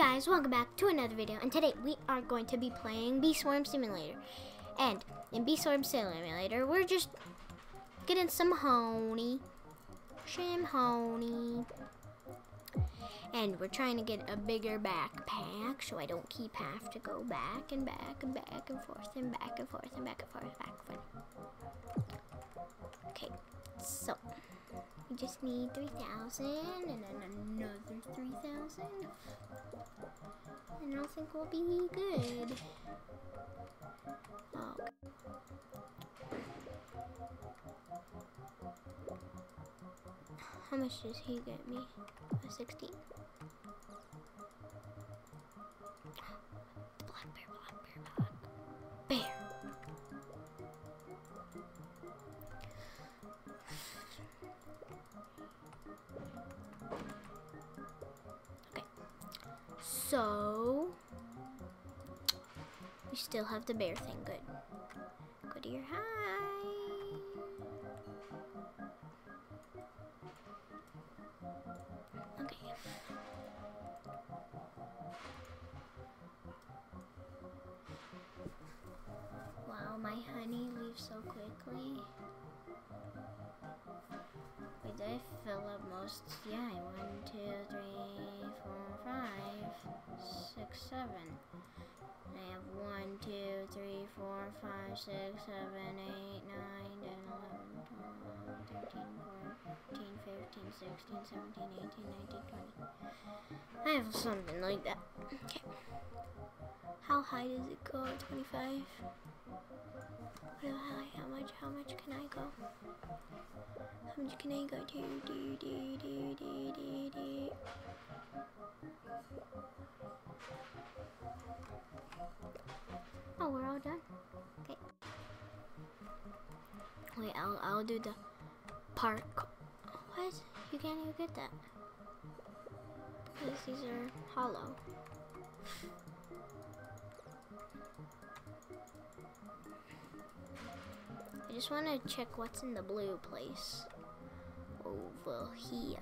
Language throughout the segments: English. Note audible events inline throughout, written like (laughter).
guys, welcome back to another video and today we are going to be playing Bee Swarm Simulator. And in Bee Swarm Simulator, we're just getting some honey. Some honey. And we're trying to get a bigger backpack so I don't keep have to go back and back and back and forth and back and forth and back and forth, and back and forth. Okay, so we just need 3,000 and then another 3,000. And I think we'll be good. Oh. How much does he get me? A 16. So we still have the bear thing. Good. Good ear. Hi. Okay. Wow, my honey leaves so quickly. Wait, did I fill up most? Yeah, one, two, three, four, five, seven. I have one, two, three, four, five, six, seven, eight, nine, ten, eleven, twelve, thirteen, fourteen, fifteen, sixteen, seventeen, eighteen, nineteen, twenty. I have something like that. Okay. High does it go? Twenty-five. How high? How much? How much can I go? How much can I go to? Do do do do do do. Oh, we're all done. Okay. Wait, I'll I'll do the park. What? You can't even get that because these are hollow. I just want to check what's in the blue place over here.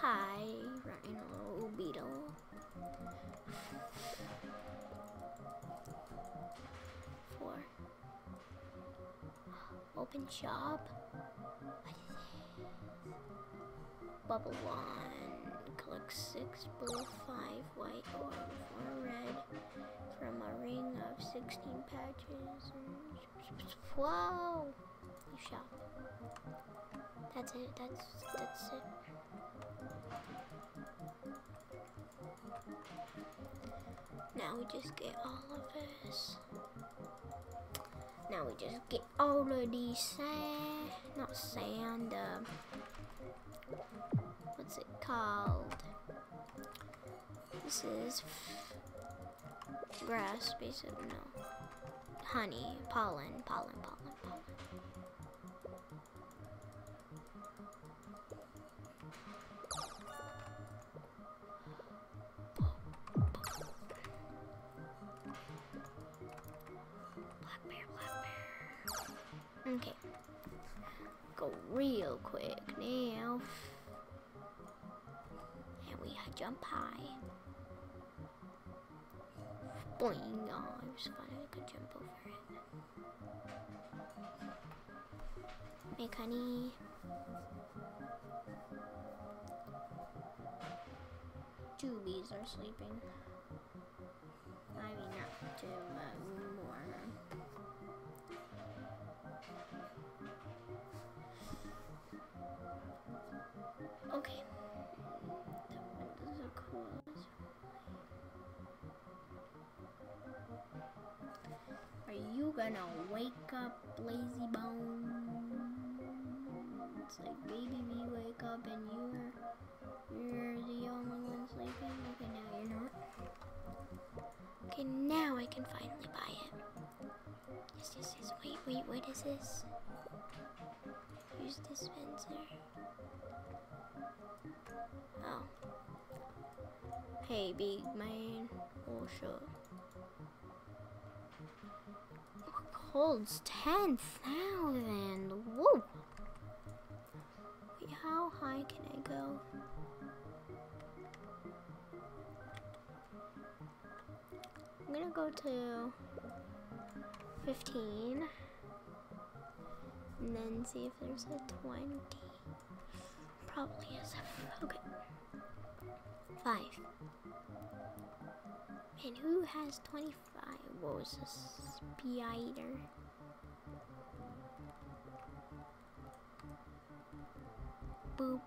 Hi, Rhino Beetle. Four. Open shop. Bubble Wand. Collect six blue, five white, or four red from a ring of 16 patches. Whoa! You shop. That's it. That's that's it. Now we just get all of this. Now we just get all of these sand, not sand, uh, what's it called? This is grass, basically, no. Honey, pollen, pollen, pollen, pollen. Black bear, black bear. Okay. Go real quick now. Jump high. Boing. Oh, it was fun. I could jump over it. Make honey. Two bees are sleeping. I mean, not two, but more. Okay. You gonna wake up, lazy bones? Like baby me wake up and you're you're the only one sleeping. Okay, now you're not. Okay, now I can finally buy it. Yes, yes, yes. Wait, wait, what is this? Use dispenser. Oh. Hey, big man. Oh, sure. Holds 10,000. Whoa. Wait, how high can I go? I'm gonna go to 15 and then see if there's a 20. Probably is. Okay. Five. And who has 25? What was a Spider. Boop.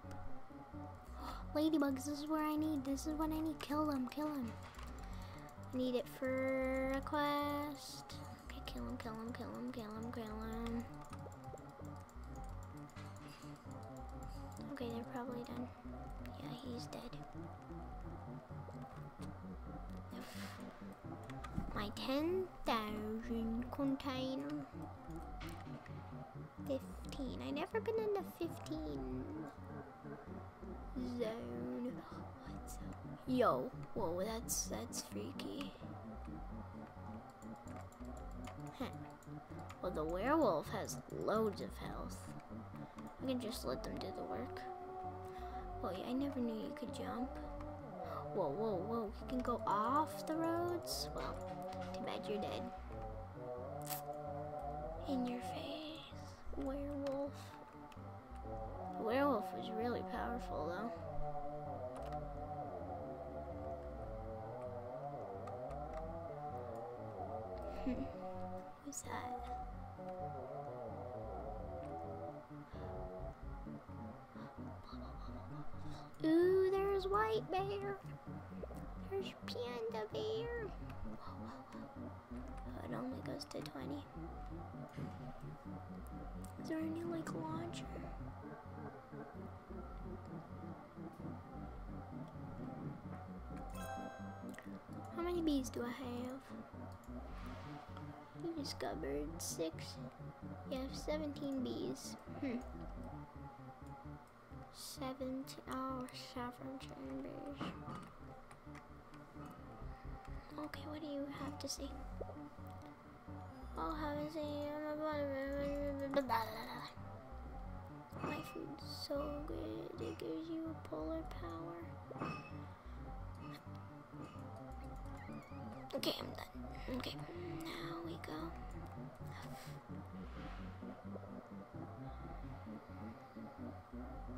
(gasps) Ladybugs, this is where I need. This is what I need. Kill them, kill them. I need it for a quest. Okay, kill him, kill him, kill him, kill him, kill him. Okay, they're probably done. Yeah, he's dead. My 10,000 container. 15. I never been in the 15 zone. What's up? Yo, whoa, that's that's freaky. Well, the werewolf has loads of health. I can just let them do the work. Oh yeah, I never knew you could jump. Whoa, whoa, whoa, you can go off the roads? Well, too bad you're dead. In your face, werewolf. The werewolf was really powerful though. (laughs) Who's that? Ooh, there's White Bear. There's Panda Bear. Oh, it only goes to 20. Is there any like launcher? How many bees do I have? You discovered six. You have 17 bees. Hmm. 17. Oh, 17 bees. Okay, what do you have to say? Oh, haven't seen. My food's so good. It gives you polar power. Okay, I'm done. Okay, now we go.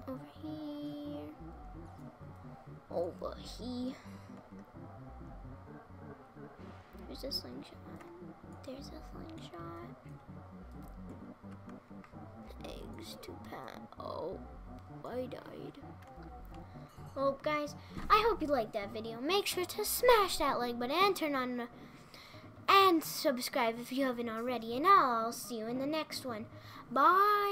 Over here. Over here. There's a slingshot. There's a slingshot. Eggs to pat. Oh, I died. Well, guys, I hope you liked that video. Make sure to smash that like button and turn on and subscribe if you haven't already. And I'll see you in the next one. Bye.